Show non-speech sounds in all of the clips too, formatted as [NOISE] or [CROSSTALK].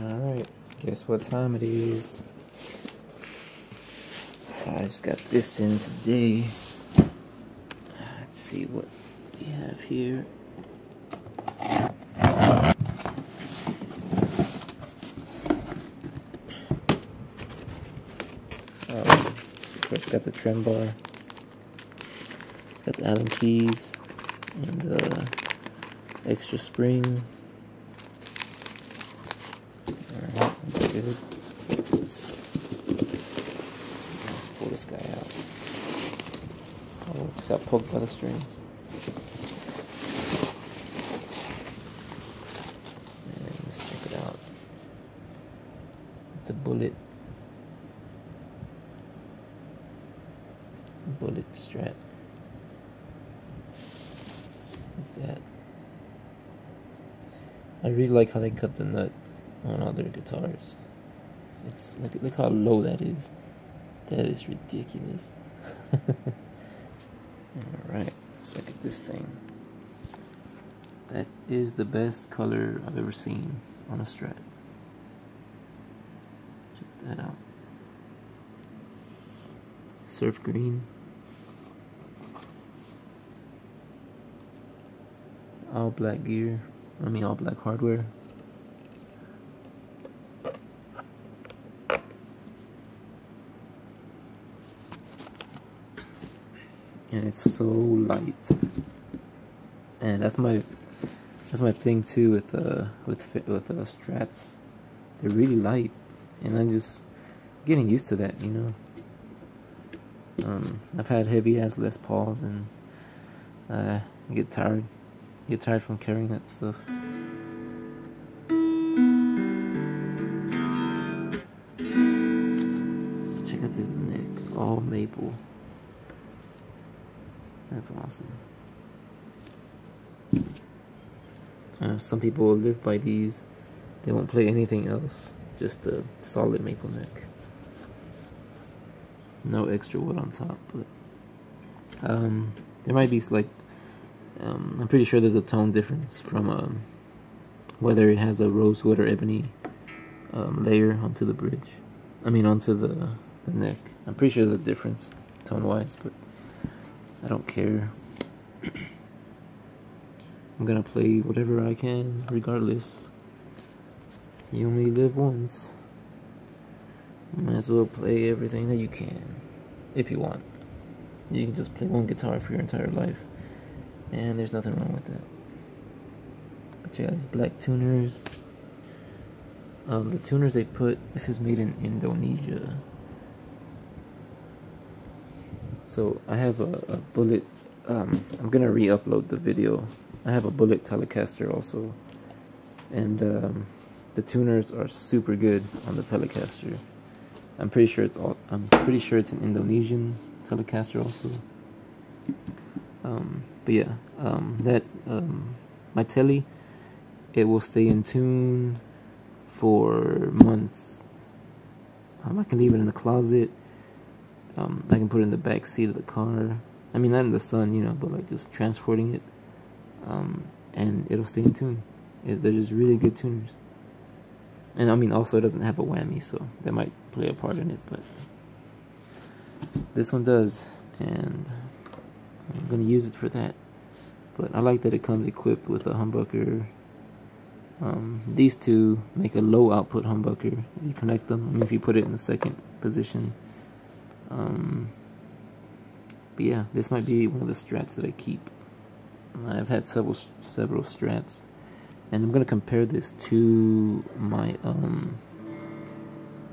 Alright, guess what time it is? I just got this in today. Let's see what we have here. Um, course, got the trem bar. It's got the Allen keys and the extra spring. Good. Let's pull this guy out. Oh, it's got poked by the strings. And let's check it out. It's a bullet. Bullet strat. Like that. I really like how they cut the nut on other guitars. It's look look how low that is. That is ridiculous. [LAUGHS] Alright, let's look at this thing. That is the best color I've ever seen on a Strat. Check that out. Surf green. All black gear. I mean all black hardware. And it's so light. And that's my that's my thing too with uh with with uh, strats. They're really light and i'm just getting used to that you know? Um i've had heavy ass les pauls and uh I get tired get tired from carrying that stuff. Check out this neck. All maple that's awesome. Uh, some people live by these. They won't play anything else. Just a solid maple neck. No extra wood on top, but um, there might be like um, I'm pretty sure there's a tone difference from um, whether it has a rosewood or ebony um, layer onto the bridge. I mean onto the the neck. I'm pretty sure the difference tone wise, but I don't care. I'm gonna play whatever I can, regardless. You only live once. Might as well play everything that you can, if you want. You can just play one guitar for your entire life, and there's nothing wrong with that. But check out these black tuners. Um, the tuners they put, this is made in Indonesia. So I have a, a bullet. Um, I'm gonna re-upload the video. I have a bullet Telecaster also, and um, the tuners are super good on the Telecaster. I'm pretty sure it's all. I'm pretty sure it's an Indonesian Telecaster also. Um, but yeah, um, that um, my telly, it will stay in tune for months. Um, I can leave it in the closet um, I can put it in the back seat of the car. I mean, not in the sun, you know, but like just transporting it. Um, and it'll stay in tune. It, they're just really good tuners. And I mean, also it doesn't have a whammy, so that might play a part in it, but this one does, and I'm gonna use it for that. But I like that it comes equipped with a humbucker. Um, these two make a low output humbucker if you connect them. I mean, if you put it in the second position, um, but yeah, this might be one of the strats that I keep. I've had several several strats, and I'm gonna compare this to my um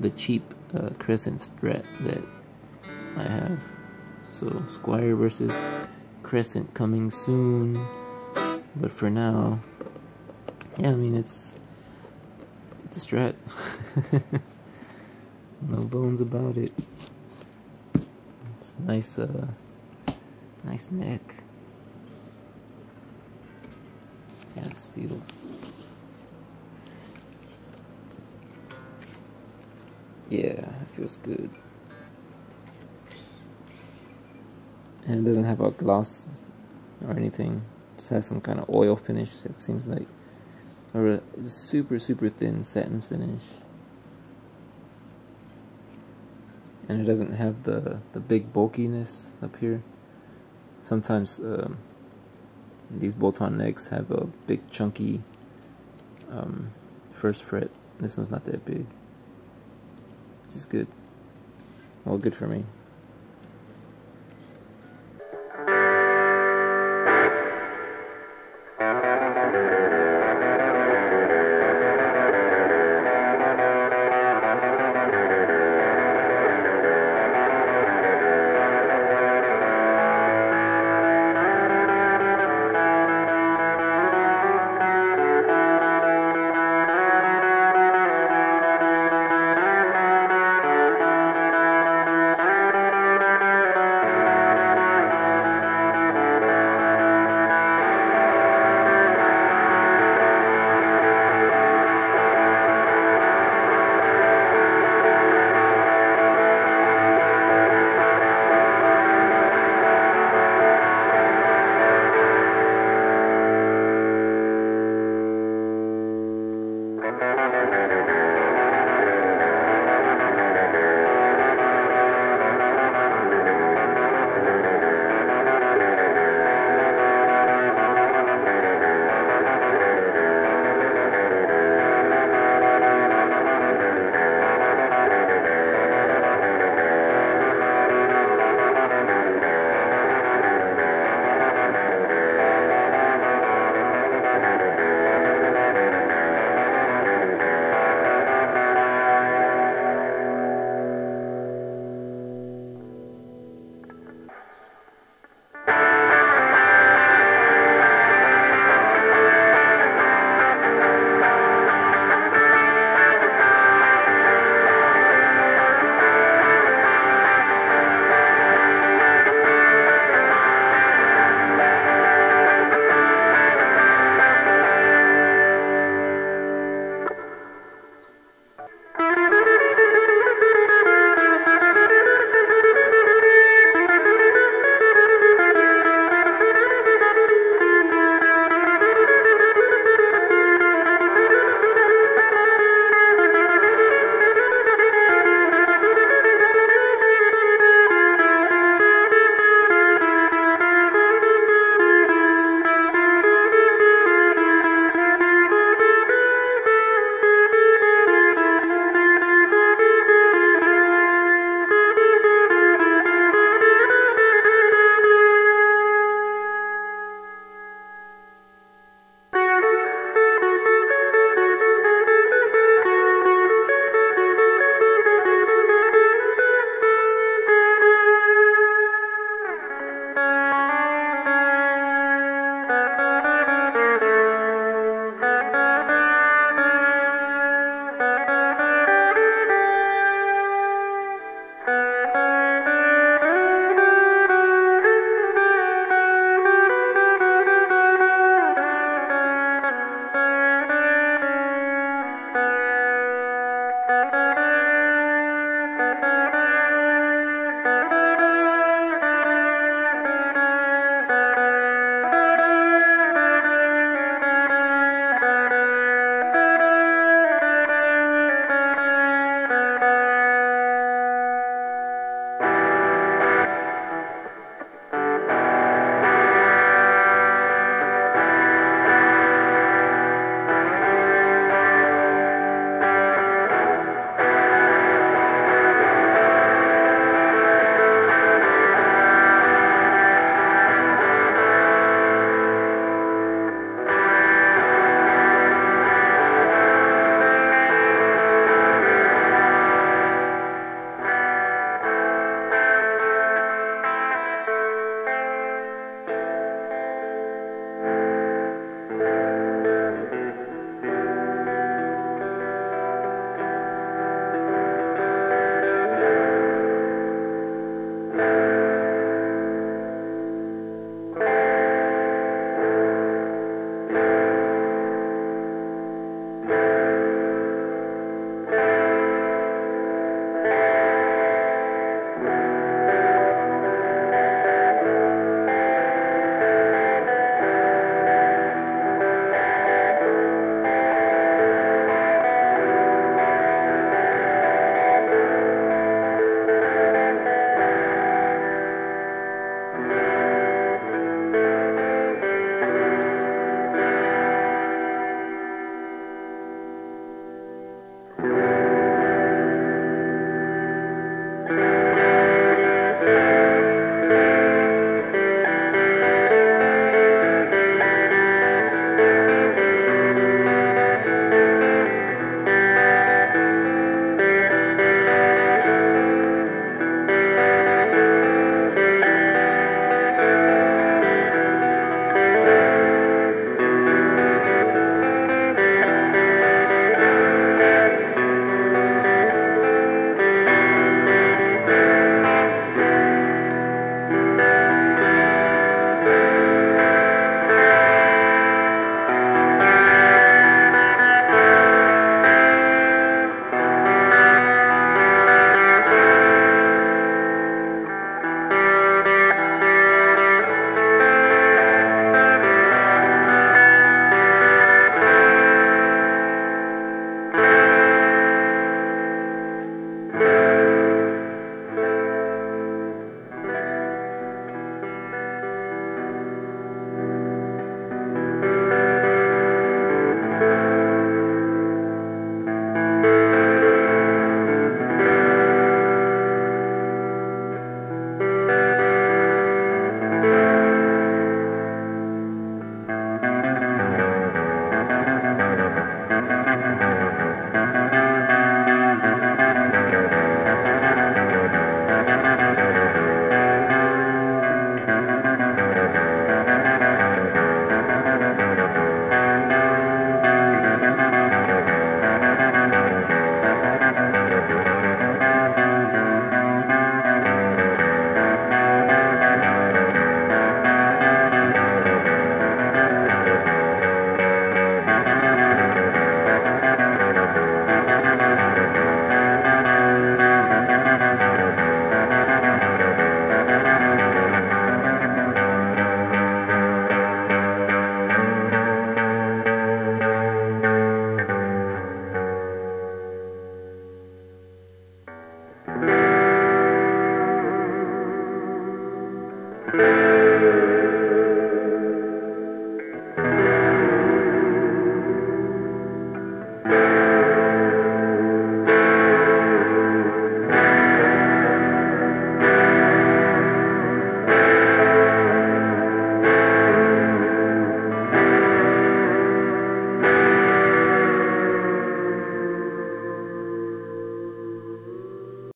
the cheap uh, Crescent strat that I have. So Squier versus Crescent coming soon, but for now, yeah, I mean it's it's a strat. [LAUGHS] no bones about it nice, uh, nice neck. See how this feels. Yeah, it feels good. And it doesn't have a gloss or anything. It just has some kind of oil finish, it seems like. or a super super thin satin finish and it doesn't have the the big bulkiness up here. Sometimes um, these bolt-on necks have a big chunky um, first fret. This one's not that big which is good. Well good for me